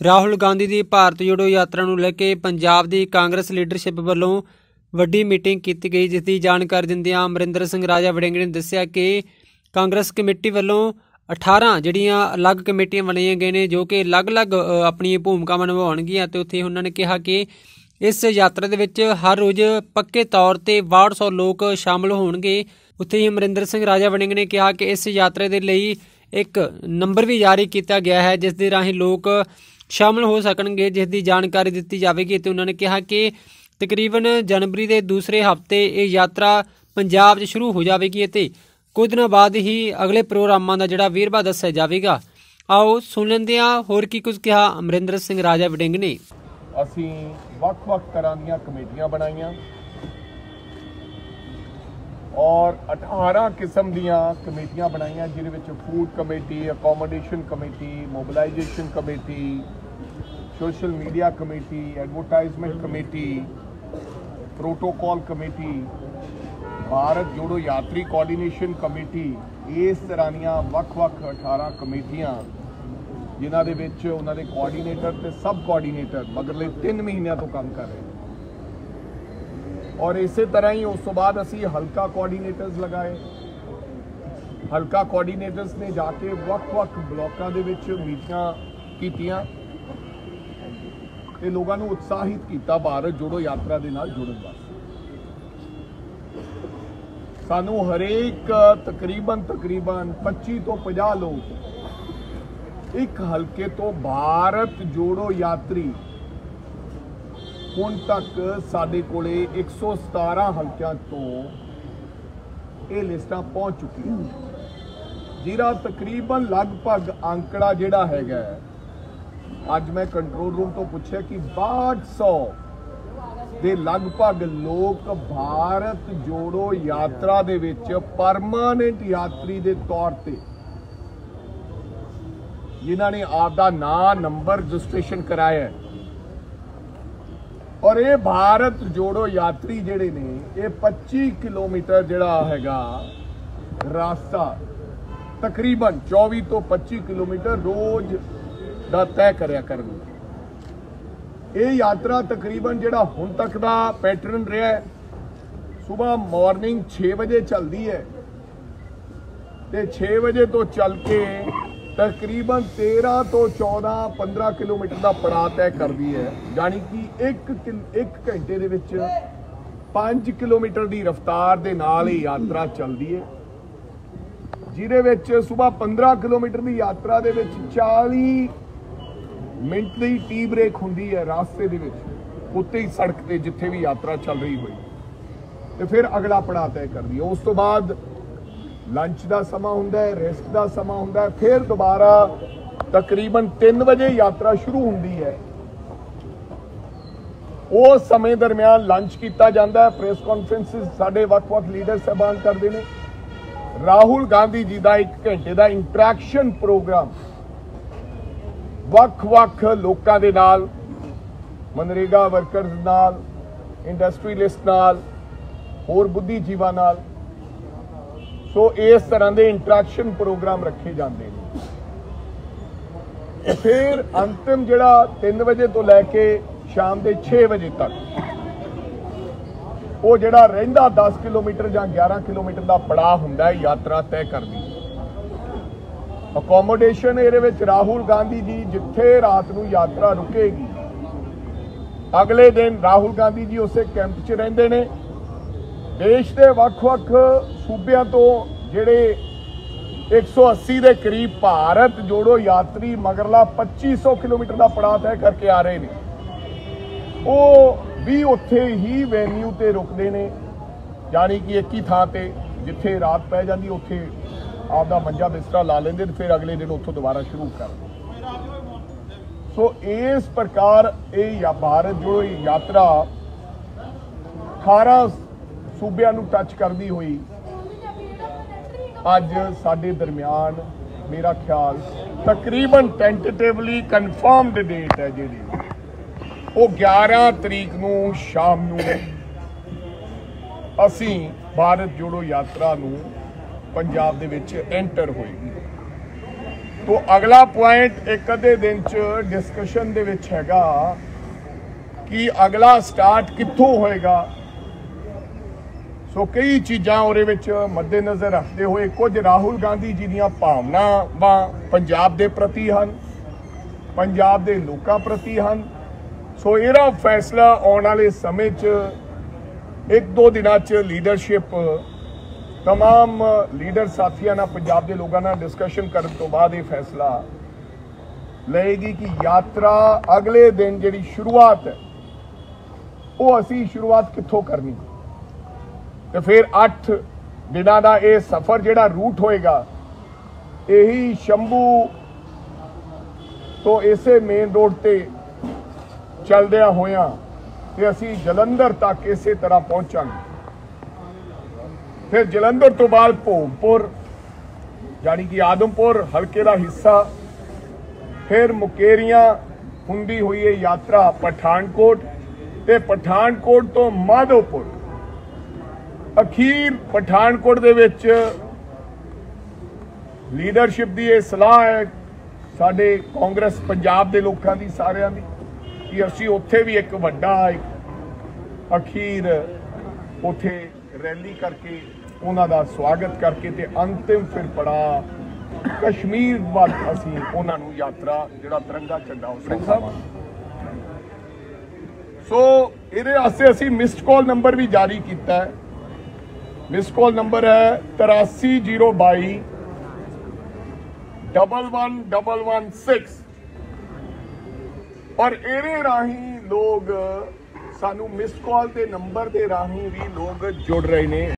ਰਾਹੁਲ ਗਾਂਧੀ ਦੀ ਭਾਰਤ ਜੋੜੋ ਯਾਤਰਾ ਨੂੰ ਲੈ ਕੇ ਪੰਜਾਬ ਦੀ ਕਾਂਗਰਸ ਲੀਡਰਸ਼ਿਪ ਵੱਲੋਂ ਵੱਡੀ ਮੀਟਿੰਗ ਕੀਤੀ ਗਈ ਜਿਸ ਦੀ ਜਾਣਕਾਰੀ ਦਿੰਦਿਆਂ ਅਮਰਿੰਦਰ ਸਿੰਘ ਰਾਜਾ ਵੜਿੰਗ ਨੇ ਦੱਸਿਆ ਕਿ ਕਾਂਗਰਸ ਕਮੇਟੀ ਵੱਲੋਂ 18 ਜਿਹੜੀਆਂ ਅਲੱਗ ਕਮੇਟੀਆਂ ਬਣਾਈਆਂ ਗਈਆਂ ਨੇ ਜੋ ਕਿ ਅਲੱਗ-ਅਲੱਗ ਅ, ਆਪਣੀਆਂ ਭੂਮਿਕਾਵਾਂ ਨਿਭਾਉਣਗੀਆਂ ਤੇ ਉੱਥੇ ਉਹਨਾਂ ਨੇ ਕਿਹਾ ਕਿ ਇਸ ਯਾਤਰਾ ਦੇ ਵਿੱਚ ਹਰ ਰੋਜ਼ ਪੱਕੇ ਤੌਰ ਤੇ 100 ਲੋਕ ਸ਼ਾਮਲ ਹੋਣਗੇ। ਉੱਥੇ ਹੀ ਅਮਰਿੰਦਰ ਸਿੰਘ ਰਾਜਾ ਵੜਿੰਗ ਨੇ ਕਿਹਾ ਕਿ ਇਸ ਯਾਤਰਾ ਦੇ ਲਈ ਇੱਕ ਨੰਬਰ ਵੀ ਜਾਰੀ ਕੀਤਾ ਗਿਆ ਹੈ ਜਿਸ ਦੇ ਰਾਹੀਂ ਲੋਕ ਸ਼ਾਮਲ ਹੋ ਸਕਣਗੇ, ਜਿਸ ਦੀ ਜਾਣਕਾਰੀ ਦਿੱਤੀ ਜਾਵੇਗੀ ਤੇ ਉਹਨਾਂ ਨੇ ਕਿਹਾ ਕਿ ਤਕਰੀਬਨ ਜਨਵਰੀ ਦੇ ਦੂਸਰੇ ਹਫ਼ਤੇ ਇਹ ਯਾਤਰਾ ਪੰਜਾਬ 'ਚ ਸ਼ੁਰੂ ਹੋ ਜਾਵੇਗੀ ਅਤੇ ਕੁਝ ਦਿਨਾਂ ਬਾਅਦ ਹੀ ਅਗਲੇ ਪ੍ਰੋਗਰਾਮਾਂ ਦਾ ਜਿਹੜਾ ਵੇਰਵਾ ਦੱਸਿਆ ਜਾਵੇਗਾ। ਆਓ ਸੁਣ ਲੈਂਦੇ ਹਾਂ ਹੋਰ ਕੀ ਕੁਝ ਕਿਹਾ ਅਮਰਿੰਦਰ ਸਿੰਘ ਰਾਜਾ ਵੜਿੰਗ ਨੇ। ਅਸੀਂ ਵੱਖ-ਵੱਖ ਤਰ੍ਹਾਂ ਦੀਆਂ ਕਮੇਟੀਆਂ ਬਣਾਈਆਂ। ਔਰ 18 ਕਿਸਮ ਦੀਆਂ ਕਮੇਟੀਆਂ ਬਣਾਈਆਂ, ਜਿਹਦੇ ਵਿੱਚ food committee accommodation committee mobilisation committee social media committee advertisement committee protocol committee Bharat Jodo ਯਾਤਰੀ ਕੋਆਰਡੀਨੇਸ਼ਨ ਕਮੇਟੀ ਇਸ ਤਰ੍ਹਾਂ ਦੀਆਂ ਵੱਖ-ਵੱਖ 18 ਕਮੇਟੀਆਂ, ਜਿਨ੍ਹਾਂ ਦੇ ਵਿੱਚ ਉਹਨਾਂ ਦੇ ਕੋਆਰਡੀਨੇਟਰ ਤੇ ਸਬ ਕੋਆਰਡੀਨੇਟਰ ਮਗਰਲੇ 3 ਮਹੀਨਿਆਂ ਤੋਂ ਕੰਮ ਕਰ ਰਹੇ ਨੇ। ਔਰ ਇਸੇ ਤਰ੍ਹਾਂ ਹੀ ਉਸ ਤੋਂ ਬਾਅਦ ਅਸੀਂ ਹਲਕਾ ਕੋਆਰਡੀਨੇਟਰਸ ਲਗਾਏ। ਹਲਕਾ ਕੋਆਰਡੀਨੇਟਰਸ ਨੇ ਜਾ ਕੇ ਵੱਖ-ਵੱਖ ਬਲਾਕਾਂ ਦੇ ਵਿੱਚ ਮੀਟਿੰਗਾਂ ਕੀਤੀਆਂ। ਤੇ ਲੋਕਾਂ ਨੂੰ ਉਤਸ਼ਾਹਿਤ ਕੀਤਾ ਭਾਰਤ ਜੋੜੋ ਯਾਤਰਾ ਦੇ ਨਾਲ ਜੁੜਨ ਵਾਸਤੇ। ਸਾਨੂੰ ਹਰੇਕ ਤਕਰੀਬਨ ਤਕਰੀਬਨ 25 ਤੋਂ 50 ਲੋਕ ਇੱਕ ਹਲਕੇ ਤੋਂ ਭਾਰਤ ਜੋੜੋ ਯਾਤਰੀ ਹੁਣ ਤੱਕ ਸਾਡੇ ਕੋਲੇ 117 ਹਲਕਿਆਂ ਤੋਂ ਇਹ ਲਿਸਟਾਂ ਪਹੁੰਚ ਚੁੱਕੀਆਂ ਜਿਹੜਾ ਤਕਰੀਬਨ ਲਗਭਗ ਅੰਕੜਾ ਜਿਹੜਾ ਹੈਗਾ ਅੱਜ ਮੈਂ ਕੰਟਰੋਲ ਰੂਮ ਤੋਂ ਪੁੱਛਿਆ ਕਿ 6200 ਦੇ ਲਗਭਗ ਲੋਕ ਭਾਰਤ ਜੋੜੋ ਯਾਤਰਾ ਦੇ ਵਿੱਚ ਪਰਮਾਨੈਂਟ ਯਾਤਰੀ ਦੇ ਤੌਰ ਤੇ। ਜਿਨ੍ਹਾਂ ਨੇ ਆਪ ਦਾ ਨਾਂ ਨੰਬਰ ਰਜਿਸਟ੍ਰੇਸ਼ਨ ਕਰਾਇਆ ਹੈ। ਔਰ ਇਹ ਭਾਰਤ ਜੋੜੋ ਯਾਤਰੀ ਜਿਹੜੇ ਨੇ, ਇਹ 25 ਕਿਲੋਮੀਟਰ ਜਿਹੜਾ ਹੈਗਾ ਰਾਸਤਾ ਤਕਰੀਬਨ 24 ਤੋਂ 25 ਕਿਲੋਮੀਟਰ ਰੋਜ਼ ਦਾ ਤੈਅ ਕਰਿਆ ਕਰਨਗੇ ਇਹ ਯਾਤਰਾ ਤਕਰੀਬਨ ਜਿਹੜਾ ਹੁਣ ਤੱਕ ਦਾ ਪੈਟਰਨ ਰਿਹਾ ਹੈ, ਸਵੇਰ ਮਾਰਨਿੰਗ 6 ਵਜੇ ਚੱਲਦੀ ਹੈ ਤੇ 6 ਵਜੇ ਤੋਂ ਚੱਲ ਕੇ ਤਕਰੀਬਨ 13 ਤੋਂ 14 15 ਕਿਲੋਮੀਟਰ ਦਾ ਪੜਾਅ ਤੈਅ ਕਰਦੀ ਹੈ। ਯਾਨੀ ਕਿ 1 1 ਘੰਟੇ ਦੇ ਵਿੱਚ 5 ਕਿਲੋਮੀਟਰ ਦੀ ਰਫ਼ਤਾਰ ਦੇ ਨਾਲ ਇਹ ਯਾਤਰਾ ਚੱਲਦੀ ਹੈ। ਜਿਹਦੇ ਵਿੱਚ ਸਵੇਰ 15 ਕਿਲੋਮੀਟਰ ਦੀ ਯਾਤਰਾ ਦੇ ਵਿੱਚ 40 ਮਿੰਟ ਦੀ ਟੀ ਬ੍ਰੇਕ ਹੁੰਦੀ ਹੈ ਰਾਸਤੇ ਦੇ ਵਿੱਚ ਉੱਤੇ ਹੀ ਸੜਕ ਤੇ ਜਿੱਥੇ ਵੀ ਯਾਤਰਾ ਚੱਲ ਰਹੀ ਹੋਈ। ਤੇ ਫਿਰ ਅਗਲਾ ਪੜਾਅ ਤੈਅ ਕਰਦੀ ਹੈ। ਉਸ ਤੋਂ ਬਾਅਦ ਲੰਚ ਦਾ ਸਮਾਂ ਹੁੰਦਾ ਹੈ ਰੈਸਟ ਦਾ ਸਮਾਂ ਹੁੰਦਾ ਹੈ, ਫਿਰ ਦੁਬਾਰਾ ਤਕਰੀਬਨ 3 ਵਜੇ ਯਾਤਰਾ ਸ਼ੁਰੂ ਹੁੰਦੀ ਹੈ। ਉਸ ਸਮੇਂ ਦਰਮਿਆਨ ਲੰਚ ਕੀਤਾ ਜਾਂਦਾ ਹੈ ਪ੍ਰੈਸ ਕਾਨਫਰੰਸਿਸ ਸਾਡੇ ਵੱਖ-ਵੱਖ ਲੀਡਰ ਸਹਿਬਾਨ ਕਰਦੇ ਨੇ। ਰਾਹੁਲ ਗਾਂਧੀ ਜੀ ਦਾ 1 ਘੰਟੇ ਦਾ ਇੰਟਰੈਕਸ਼ਨ ਪ੍ਰੋਗਰਾਮ ਵੱਖ-ਵੱਖ ਲੋਕਾਂ ਦੇ ਨਾਲ, ਮਨਰੇਗਾ ਵਰਕਰਸ ਨਾਲ ਇੰਡਸਟਰੀਲਿਸਟ ਨਾਲ, ਹੋਰ ਬੁੱਧੀਜੀਵਾਂ ਨਾਲ ਸੋ ਇਸ ਤਰ੍ਹਾਂ ਦੇ ਇੰਟਰੈਕਸ਼ਨ ਪ੍ਰੋਗਰਾਮ ਰੱਖੇ ਜਾਂਦੇ ਨੇ। ਫਿਰ ਅੰਤਿਮ ਜਿਹੜਾ 3 ਵਜੇ ਤੋਂ ਲੈ ਕੇ ਸ਼ਾਮ ਦੇ 6 ਵਜੇ ਤੱਕ, ਉਹ ਜਿਹੜਾ ਰਹਿੰਦਾ 10 ਕਿਲੋਮੀਟਰ ਜਾਂ 11 ਕਿਲੋਮੀਟਰ ਦਾ ਪੜਾਅ ਹੁੰਦਾ ਹੈ ਯਾਤਰਾ ਤੈਅ ਕਰਦੀ ਅਕੋਮੋਡੇਸ਼ਨ ਇਹਦੇ ਵਿੱਚ ਰਾਹੁਲ ਗਾਂਧੀ ਜੀ ਜਿੱਥੇ ਰਾਤ ਨੂੰ ਯਾਤਰਾ ਰੁਕੇਗੀ, ਅਗਲੇ ਦਿਨ ਰਾਹੁਲ ਗਾਂਧੀ ਜੀ ਉਸੇ ਕੈਂਪ 'ਚ ਰਹਿੰਦੇ ਨੇ। ਦੇਸ਼ ਦੇ ਵੱਖ-ਵੱਖ ਸੂਬਿਆਂ ਤੋਂ ਜਿਹੜੇ 180 ਦੇ ਕਰੀਬ ਭਾਰਤ ਜੋੜੋ ਯਾਤਰੀ ਮਗਰਲਾ 2500 ਕਿਲੋਮੀਟਰ ਦਾ ਪੜਾਅ ਤੈਅ ਕਰਕੇ ਆ ਰਹੇ ਨੇ। ਉਹ ਵੀ ਉੱਥੇ ਹੀ ਵੈਨਿਊ ਤੇ ਰੁਕਦੇ ਨੇ, ਯਾਨੀ ਕਿ ਇੱਕ ਹੀ ਥਾਂ ਤੇ ਜਿੱਥੇ ਰਾਤ ਪੈ ਜਾਂਦੀ, ਉੱਥੇ ਆਪਦਾ ਮੰਜਾ ਬਿਸਤਰਾ ਲਾ ਲੈਂਦੇ ਤੇ ਫਿਰ ਅਗਲੇ ਦਿਨ ਉੱਥੋਂ ਦੁਬਾਰਾ ਸ਼ੁਰੂ ਕਰਦੇ ਸੋ ਇਸ ਪ੍ਰਕਾਰ ਇਹ ਯਾ ਭਾਰਤ ਜੋੜੋ ਯਾਤਰਾ 18 ਸੂਬਿਆਂ ਨੂੰ ਟੱਚ ਕਰਦੀ ਹੋਈ। ਅੱਜ ਸਾਡੇ ਦਰਮਿਆਨ ਮੇਰਾ ਖਿਆਲ ਤਕਰੀਬਨ ਟੈਂਟੇਟਿਵਲੀ ਕਨਫਰਮਡ ਡੇਟ ਹੈ ਜਿਹੜੀ। ਉਹ 11 ਤਰੀਕ ਨੂੰ ਸ਼ਾਮ ਨੂੰ ਅਸੀਂ ਭਾਰਤ ਜੋੜੋ ਯਾਤਰਾ ਨੂੰ ਪੰਜਾਬ ਦੇ ਵਿੱਚ ਐਂਟਰ ਹੋਏਗੀ। ਤੋਂ ਅਗਲਾ ਪੁਆਇੰਟ ਇੱਕ ਅੱਧੇ ਦਿਨ ਚ ਡਿਸਕਸ਼ਨ ਦੇ ਵਿੱਚ ਹੈਗਾ ਕਿ ਅਗਲਾ ਸਟਾਰਟ ਕਿੱਥੋਂ ਹੋਏਗਾ। ਸੋ ਕਈ ਚੀਜ਼ਾਂ ਉਹਦੇ ਵਿੱਚ ਮੱਦੇਨਜ਼ਰ ਰੱਖਦੇ ਹੋਏ ਕੁਝ ਰਾਹੁਲ ਗਾਂਧੀ ਜੀ ਦੀਆਂ ਭਾਵਨਾਵਾਂ ਪੰਜਾਬ ਦੇ ਪ੍ਰਤੀ ਹਨ ਪੰਜਾਬ ਦੇ ਲੋਕਾਂ ਪ੍ਰਤੀ ਹਨ ਸੋ ਇਹਦਾ ਫੈਸਲਾ ਆਉਣ ਵਾਲੇ ਸਮੇਂ 'ਚ ਇੱਕ ਦੋ ਦਿਨਾਂ 'ਚ ਲੀਡਰਸ਼ਿਪ तमाम ਲੀਡਰ ਸਾਥੀਆਂ ਨਾਲ ਪੰਜਾਬ ਦੇ ਲੋਕਾਂ ਨਾਲ ਡਿਸਕਸ਼ਨ ਕਰਨ ਤੋਂ ਬਾਅਦ ਇਹ ਫੈਸਲਾ ਲਏਗੀ ਕਿ ਯਾਤਰਾ ਅਗਲੇ ਦਿਨ ਜਿਹੜੀ ਸ਼ੁਰੂਆਤ ਹੈ ਉਹ ਅਸੀਂ ਸ਼ੁਰੂਆਤ ਕਿੱਥੋਂ ਕਰਨੀ ਤੇ ਫਿਰ 8 ਦਿਨਾਂ ਦਾ ਇਹ ਸਫ਼ਰ ਜਿਹੜਾ ਰੂਟ ਹੋਏਗਾ, ਇਹੀ ਸ਼ੰਭੂ ਤੋਂ ਇਸੇ ਮੇਨ ਰੋਡ ਤੇ ਚੱਲਦਿਆਂ ਹੋਇਆਂ ਤੇ ਅਸੀਂ ਜਲੰਧਰ ਤੱਕ ਇਸੇ ਤਰ੍ਹਾਂ ਪਹੁੰਚਾਂਗੇ। ਫਿਰ ਜਲੰਧਰ ਤੋਂ ਬਾਅਦ ਭੋਗਪੁਰ ਯਾਨੀ ਕਿ ਆਦਮਪੁਰ, ਹਲਕੇ ਦਾ ਹਿੱਸਾ। ਫਿਰ ਮੁਕੇਰੀਆਂ, ਹੁੰਦੀ ਹੋਈ ਇਹ ਯਾਤਰਾ ਪਠਾਨਕੋਟ ਤੇ ਪਠਾਨਕੋਟ ਤੋਂ ਮਾਧੋਪੁਰ। ਅਖੀਰ ਪਠਾਨਕੋਟ ਦੇ ਵਿੱਚ ਲੀਡਰਸ਼ਿਪ ਦੀ ਇਹ ਸਲਾਹ ਹੈ ਸਾਡੇ ਕਾਂਗਰਸ ਪੰਜਾਬ ਦੇ ਲੋਕਾਂ ਦੀ ਸਾਰਿਆਂ ਦੀ ਕਿ ਅਸੀਂ ਉੱਥੇ ਵੀ ਇੱਕ ਵੱਡਾ ਅਖੀਰ ਉੱਥੇ ਰੈਲੀ ਕਰਕੇ ਉਹਨਾਂ ਦਾ ਸਵਾਗਤ ਕਰਕੇ ਤੇ ਅੰਤਿਮ ਫਿਰ ਪੜਾ ਕਸ਼ਮੀਰ ਵੱਲ ਅਸੀਂ ਉਹਨਾਂ ਨੂੰ ਯਾਤਰਾ ਜਿਹੜਾ ਤਿਰੰਗਾ ਝੰਡਾ ਉਸ ਨੂੰ ਸੋ ਇਹਦੇ ਵਾਸਤੇ ਅਸੀਂ ਮਿਸਡ ਕਾਲ ਨੰਬਰ ਵੀ ਜਾਰੀ ਕੀਤਾ ਹੈ। ਮਿਸ ਕਾਲ ਨੰਬਰ ਹੈ 83022 11116 ਔਰ ਇਹਦੇ ਰਾਹੀਂ ਲੋਕ ਸਾਨੂੰ ਮਿਸ ਕਾਲ ਦੇ ਨੰਬਰ ਦੇ ਰਾਹੀਂ ਵੀ ਲੋਕ ਜੁੜ ਰਹੇ ਨੇ